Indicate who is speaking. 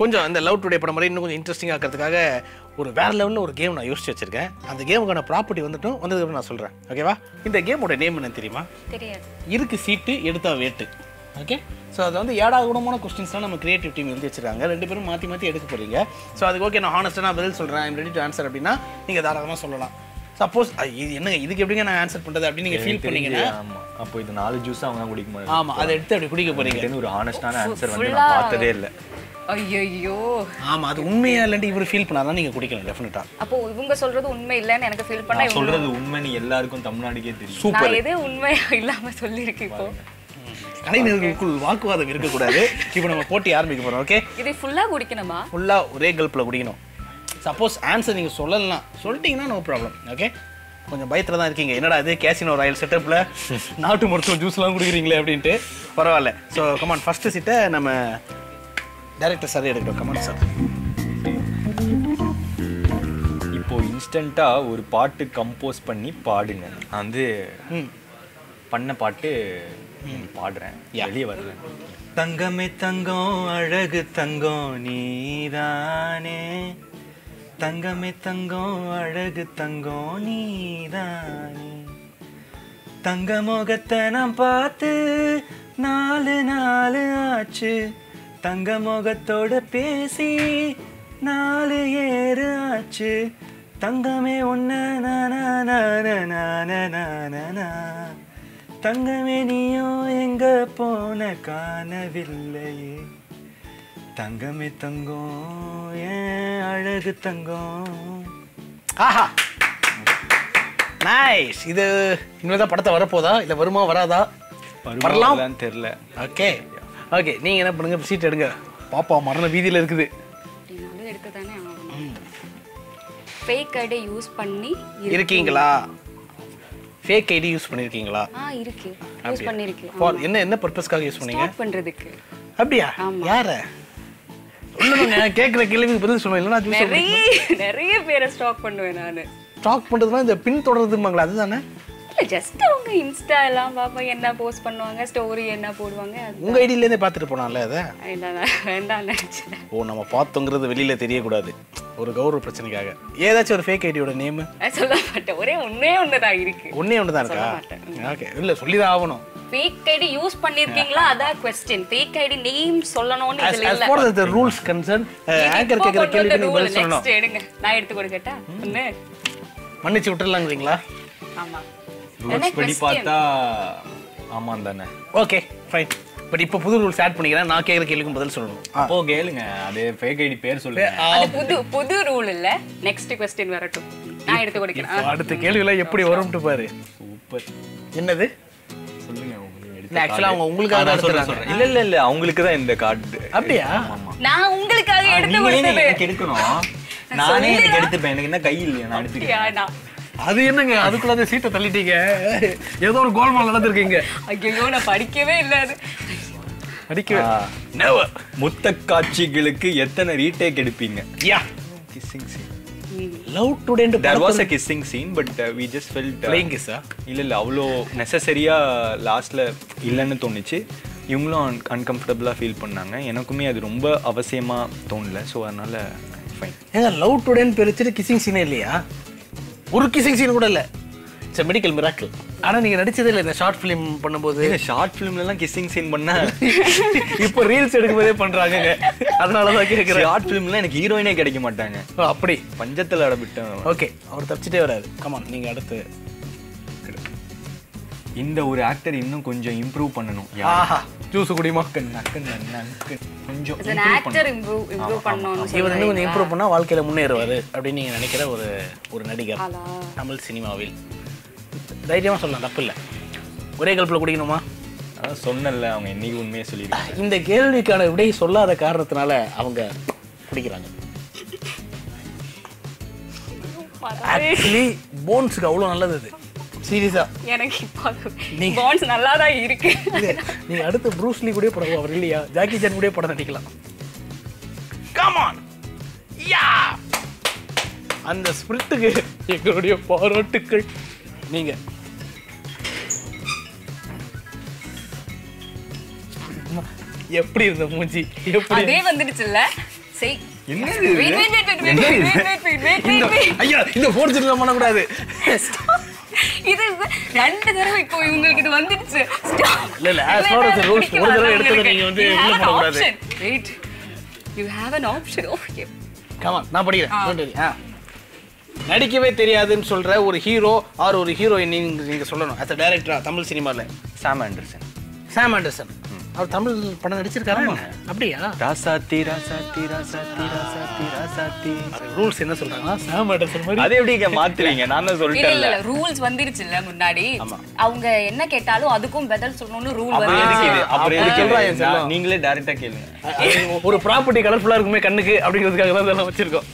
Speaker 1: கொஞ்சம் அந்த love today படம் மாதிரி இன்னும் கொஞ்சம் இன்ட்ரெஸ்டிங் ஆக்கிறதுக்காக ஒரு வேற லெவலில் ஒரு கேம் நான் யோசிச்சு வச்சிருக்கேன். அந்த கேமுக்கான ப்ராப்பர்ட்டி வந்துட்டும் வந்ததுக்கு நான் சொல்கிறேன் ஓகேவா இந்த கேமோட நேம் என்ன தெரியுமா?
Speaker 2: தெரியாது.
Speaker 1: இருக்கு சீட்டு எடுத்தா வேட்டு. ஓகே ஸோ அது வந்து ஏடா குணமான கொஸ்டின்ஸ்லாம் நம்ம கிரியேட்டிவ் டீம் எழுதி வச்சிருக்காங்க. ரெண்டு பேரும் மாற்றி மாற்றி எடுக்க போறீங்க. ஸோ அதுக்கு ஓகே நான் ஹானஸ்ட்டாக நான் பதில் சொல்கிறேன் ஐம் ரெடி டு ஆன்சர் அப்படின்னா நீங்கள் தாராளமாக சொல்லலாம். சப்போஸ் இது என்னங்க இதுக்கு எப்படிங்க நான் ஆன்சர் பண்ணுறது அப்படின்னு நீங்கள் ஃபீல் பண்ணீங்கன்னா
Speaker 3: ஆமா. அப்போ இது நாலு ஜூஸ் அவங்க குடிக்க முடியும்
Speaker 1: ஆமாம் அதை எடுத்து அப்படி குடிக்க போறீங்க.
Speaker 3: இதுன்னு ஒரு ஆனஸ்டான ஆன்சர் வந்து நான் பார்த்ததே இல்லை.
Speaker 2: ஐயோ
Speaker 1: ஆமாம் அது உண்மையா இல்லைன்ட்டு இவர் ஃபீல் பண்ணாதான் நீங்கள் குடிக்கணும் டெஃபினட்டாக
Speaker 2: அப்போ இவங்க சொல்றது உண்மை இல்லைன்னு எனக்கு ஃபீல் பண்ணா
Speaker 3: சொல்றது உண்மைன்னு எல்லாருக்கும் தமிழ்நாடுக்கே தெரியும்.
Speaker 1: சூப்பர்
Speaker 2: நான் எது உண்மையா இல்லாம சொல்லியிருக்கேன் இப்போ?
Speaker 1: கலைஞர்களுக்குள் வாக்குவாதம் இருக்கக்கூடாது. இப்போ நம்ம போட்டி ஆரம்பிக்க போகிறோம் ஓகே
Speaker 2: இதை ஃபுல்லா குடிக்கணுமா?
Speaker 1: ஃபுல்லாக ஒரே கல்ப்பில் குடிக்கணும். சப்போஸ் ஆன்சர் நீங்கள் சொல்லலாம் சொல்லிட்டீங்கன்னா நோ ப்ராப்ளம் ஓகே கொஞ்சம் பயத்தில் தான் இருக்கீங்க. என்னடா இது கேசினோ ராயல் செட்டப்பில் நாட்டு மருத்துவம் ஜூஸ்லாம் குடிக்கிறீங்களே அப்படின்ட்டு. பரவாயில்ல. ஸோ கமான் ஃபஸ்ட்டு சீட்டை நம்ம டேரக்டர் சார் எடுக்கட்டும். கமான் சார்
Speaker 3: இப்போ இன்ஸ்டண்டா ஒரு பாட்டு கம்போஸ் பண்ணி பாடுங்க. நான் வந்து
Speaker 1: ம்.
Speaker 3: பண்ண பாட்டு பாடுறேன். வெளியே வருது. தங்கமே தங்கம் அழகு தங்கம் நீதானே. தங்கமே தங்கம் அழகு தங்கம் நீதானே. தங்க முகத்தை நான் பார்த்து நாலு நாலு ஆச்சு. தங்க முகத்தோட பேசி நாலு ஏறு ஆச்சு. தங்கமே ஒன்ன தங்கமே நீயும் எங்க போன காணவில்லையே தங்கமே தங்கம் ஏன் அழகு தங்கம்?
Speaker 1: ஆஹா! நைஸ் இது இனிமேல் தான் படத்தை வரப்போதா? இல்லை வருமா வராதா? வரலாம்?
Speaker 3: தெரியல.
Speaker 1: ஓகே ஓகே நீங்கள் என்ன பண்ணுங்க? சீட் எடுங்க. பாப்பா மரண வீதியில் இருக்குது.
Speaker 2: ஃபேக் ஐடி யூஸ் பண்ணி இரு-
Speaker 1: இருக்கீங்களா? ஃபேக் ஐடி யூஸ் பண்ணியிருக்கீங்களா
Speaker 2: ஆ இருக்கு. யூஸ் பண்ணிருக்கு.
Speaker 1: For என்ன என்ன பர்பஸ்க்காக யூஸ் பண்ணீங்க?
Speaker 2: ஸ்டார்ட் பண்றதுக்கு.
Speaker 1: அப்படியா? யார? சொல்லுங்க கேட்குற கேள்விக்கு பதில் சொல்லுவேன் இல்லைன்னா ஜூஸ்
Speaker 2: நிறைய நிறைய பேரை ஸ்டாக் பண்ணுவேன் நானு.
Speaker 1: ஸ்டாக் பண்ணுறதுனா இந்த பின் தொடர்றதுமாங்களா அதுதானே?
Speaker 2: இல்ல ஜஸ்ட் அவங்க இன்ஸ்டா எல்லாம் பார்ப்போம் என்ன போஸ்ட் பண்ணுவாங்க ஸ்டோரி என்ன போடுவாங்க அது
Speaker 1: உங்கள் ஐடியிலேருந்தே பார்த்துட்டு போனால அதை?
Speaker 2: வேண்டாம் நினைச்சேன்.
Speaker 1: ஓ நம்ம பார்த்தோங்கிறது வெளியில் தெரியக்கூடாது. ஒரு கௌரவ பிரச்சனைக்காக. ஏதாச்சும் ஒரு ஃபேக் ஐடியோட நேமு
Speaker 2: சொல்ல மாட்டேன் ஒரே ஒண்ணே ஒண்ணுதான் இருக்கு.
Speaker 1: ஒன்றே ஒன்று தான் இருக்கா. ஓகே இல்லை சொல்லி தான் ஆகணும்.
Speaker 2: ஃபேக் ஐடி யூஸ் பண்ணிருக்கீங்களா? அதான் கொஸ்டின் ஃபேக் ஐடி நேம் சொல்லணும்னு இதுல இல்ல.
Speaker 1: as the rules concerned anchor கேட்குற கேள்விக்கு நீங்கள் பதில் சொல்லணும்.
Speaker 2: நெக்ஸ்ட் எடுங்க. நான் எடுத்து கொடுக்கட்டா? ஒண்ணு.
Speaker 1: மன்னிச்சு விட்டுறலாங்கிறீங்களா?
Speaker 2: ஆமா.
Speaker 3: ரூல்ஸ் படி பார்த்தா ஆமாம் தானே.
Speaker 1: ஓகே ஃபைன் பட் இப்போ புது ரூல்ஸ் ஆட் பண்ணிக்கிறேன். நான் கேட்குற கேள்விக்கும் பதில் சொல்லணும்.
Speaker 3: அப்போ கேளுங்க. அது ஃபேக் ஐடி பேர் சொல்லுங்க.
Speaker 2: அது புது புது ரூல் இல்ல. நெக்ஸ்ட் கொஸ்டின் வரட்டும். நான் எடுத்து கொடுக்கிறேன்.
Speaker 1: அடுத்த கேள்வியெல்லாம் எப்படி வரும்ட்டு பாரு.
Speaker 3: சூப்பர்
Speaker 1: என்னது?
Speaker 3: சொல்லுங்க
Speaker 1: ஆக்சுவலாக அவங்க உங்களுக்காக தான்
Speaker 3: சொல்றேன் இல்ல இல்ல இல்ல அவங்களுக்கு தான் இந்த கார்டு
Speaker 1: அப்படியா?
Speaker 2: நான் உங்களுக்காக எடுத்து கொடுத்தது.
Speaker 3: எடுக்கணும். நானே எனக்கு எடுத்துப்பேன். எனக்கு என்ன கை இல்லையா? நான் எடுத்துக்கிறேன்.
Speaker 1: அது என்னங்க? அதுக்குள்ள அந்த சீட்டை தள்ளிட்டீங்க? ஏதோ ஒரு கோல்மால் நடந்திருக்கீங்க.
Speaker 2: ஐயோ நான் படிக்கவே இல்ல அது.
Speaker 1: அடிக்கவே
Speaker 3: ஆ.
Speaker 1: நெவர்
Speaker 3: முத்த காட்சிகளுக்கு எத்தனை ரீடேக் எடுப்பீங்க?
Speaker 1: Yeah.
Speaker 3: Kissing scene
Speaker 1: love today and
Speaker 3: there was a kissing scene but we just felt
Speaker 1: playing கிஸ்ஸா
Speaker 3: இல்ல இல்ல அவ்வளோ நெசசரியா லாஸ்ட்ல இல்லைன்னு தோணுச்சு. இவங்களும் அன் அன்கம்ஃபர்டபுளாக ஃபீல் பண்ணாங்க. எனக்குமே அது ரொம்ப அவசியமா தோணல ஸோ அதனால ஃபைன்
Speaker 1: ஏங்க லவ் டுடேன்னு பேர் வச்சுட்டு கிசிங் சீனே இல்லையா? ஒரு கிசிங் சீன் கூட இல்லை. இட்ஸ் மெடிக்கல் மிராக்கிள் ஆனால் நீங்கள் நடிச்சதே இல்லை இந்த ஷார்ட் ஃபிலிம் பண்ணும்போது.
Speaker 3: ஷார்ட் ஃபிலிம்லலாம் கிஸ்ஸிங் சீன் பண்ணா
Speaker 1: இப்போ ரீல்ஸ் எடுக்கும்போதே பண்ணுறாங்கங்க அதனால தான் கேட்குறேன்
Speaker 3: ஷார்ட் ஃபிலிம்ல எனக்கு ஹீரோயினே கிடைக்க மாட்டாங்க.
Speaker 1: அப்படி.
Speaker 3: பஞ்சத்தில் அடபிட்டேன்
Speaker 1: ஓகே அவர் தப்பிச்சிட்டே வராது கமான் நீங்கள் அடுத்து.
Speaker 3: இந்த ஒரு ஆக்டர் இன்னும் கொஞ்சம் இம்ப்ரூவ் பண்ணணும்.
Speaker 1: ஆஹா. ஜூஸ் குடிமா.
Speaker 3: கொஞ்சம்
Speaker 1: இவர் இன்னும் கொஞ்சம்? இம்ப்ரூவ் பண்ணால் வாழ்க்கையில் முன்னேறுவார் அப்படின்னு நீங்கள் நினைக்கிற ஒரு ஒரு நடிகர்? தமிழ் சினிமாவில். தைரியமாக சொல்லலாம் தப்பு இல்லை ஒரே கல்ப்பில் குடிக்கணுமா?
Speaker 3: அதான் சொன்னல அவங்க என்னைக்கு உண்மையை சொல்லிடுறாங்க
Speaker 1: இந்த கேள்விக்கான விடை சொல்லாத காரணத்தினால அவங்க குடிக்கிறாங்க. ஆக்சுவலி போன்ஸுக்கு அவ்வளோ நல்லது அது. சீரியஸாக
Speaker 2: எனக்கு இப்போ
Speaker 1: நீங்க-
Speaker 2: பாண்ட்ஸ் நல்லா தான் இருக்கு.
Speaker 1: நீங்கள் அடுத்து ப்ரூஸ்லி கூட படம் அவர் இல்லையா? ஜாக்கி சான் கூட படம் நடிக்கலாம். கமான் யா அந்த ஸ்பிரிட்டுக்கு எங்களுடைய பாராட்டுக்கள். நீங்க. எப்படி இருந்த மூஞ்சி? எப்படி
Speaker 2: அதே வந்துடுச்சுல்ல? செய்
Speaker 3: என்னது
Speaker 2: wait,
Speaker 3: இது?
Speaker 2: wait, wait, wait,
Speaker 3: இது
Speaker 2: ரெண்டு தடவை இப்போ இவங்களுக்கு இது வந்துடுச்சு Stop.
Speaker 1: இல்ல, இல்ல, as the rules,
Speaker 2: பிடிக்க
Speaker 1: ஒரு தடவை எடுத்ததை. நீங்க வந்து உள்ள போடக்கூடாது.
Speaker 2: option. Wait. You have an option. Okay.
Speaker 1: Comma நான் படிக்கிறேன். ஆ நடிக்கவே தெரியாதுன்னு சொல்ற ஒரு ஹீரோ ஆர் ஒரு ஹீரோயின் நீங்க சொல்லணும் அஸ் டைரக்டரா தமிழ் சினிமால
Speaker 3: சாம் ஆண்டர்சன்
Speaker 1: சாம் ஆண்டர்சன் அவர் தமிழ் படம் நடிச்சிருக்காரா? அப்படியா?
Speaker 3: ராசாத்தி ராசாத்தி ராசாத்தி ராசாத்தி ராசாத்தி.
Speaker 1: ரூல்ஸ் என்ன சொல்றாங்கன்னா சாம் ஆண்டர்சன் மாதிரி.
Speaker 3: அது எப்படி மாத்துறீங்க நான் தான்
Speaker 2: இல்ல இல்ல ரூல்ஸ் வந்துருச்சு இல்ல முன்னாடி. அவங்க என்ன கேட்டாலும் அதுக்கும் பதில் சொல்லணும்னு ரூல் வந்து
Speaker 3: அப்புறம் எதுக்கு
Speaker 1: சொல்றா
Speaker 3: இது?
Speaker 1: என் செல்லம்.
Speaker 3: நான் நீங்களே டைரக்டா கேளுங்க.
Speaker 1: ஒரு ப்ராப்பர்ட்டி கலர்ஃபுல்லா இருக்குமே கண்ணுக்கு அப்படிங்கிறதுக்காக தான் இதெல்லாம் வச்சிருக்கோம்.